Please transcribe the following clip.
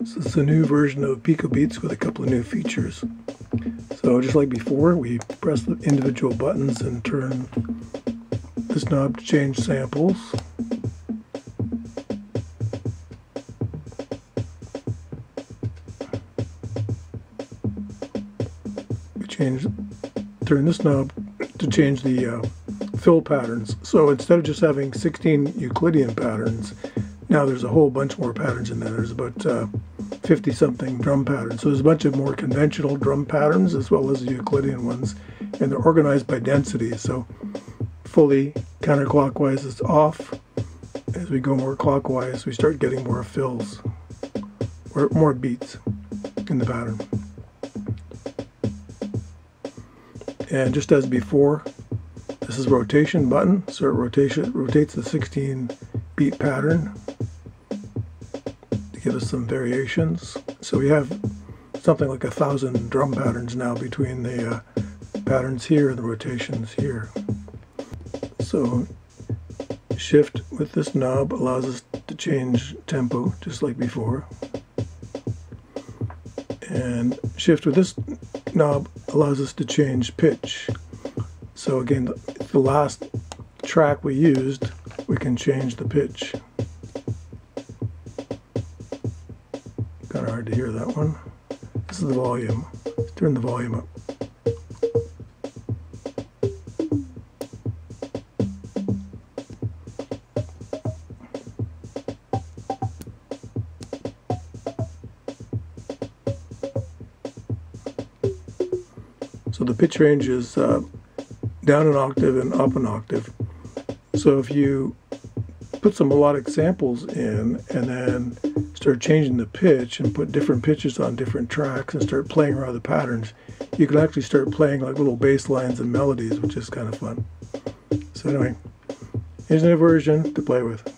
This is a new version of PikoBeats with a couple of new features. So just like before, we press the individual buttons and turn this knob to change samples. We change, turn this knob to change the uh, fill patterns. So instead of just having 16 Euclidean patterns, now there's a whole bunch more patterns in there. There's about uh, 50 something drum patterns. So there's a bunch of more conventional drum patterns as well as the Euclidean ones, and they're organized by density. So fully counterclockwise is off. As we go more clockwise, we start getting more fills, or more beats in the pattern. And just as before, this is rotation button, so it rotation, rotates the 16 beat pattern give us some variations. So we have something like a thousand drum patterns now between the uh, patterns here and the rotations here. So shift with this knob allows us to change tempo just like before. And shift with this knob allows us to change pitch. So again, the, the last track we used, we can change the pitch. Kind of hard to hear that one. This is the volume. Let's turn the volume up. So the pitch range is uh, down an octave and up an octave. So if you put some melodic samples in and then start changing the pitch and put different pitches on different tracks and start playing around the patterns, you can actually start playing like little bass lines and melodies, which is kind of fun. So anyway, here's a new version to play with.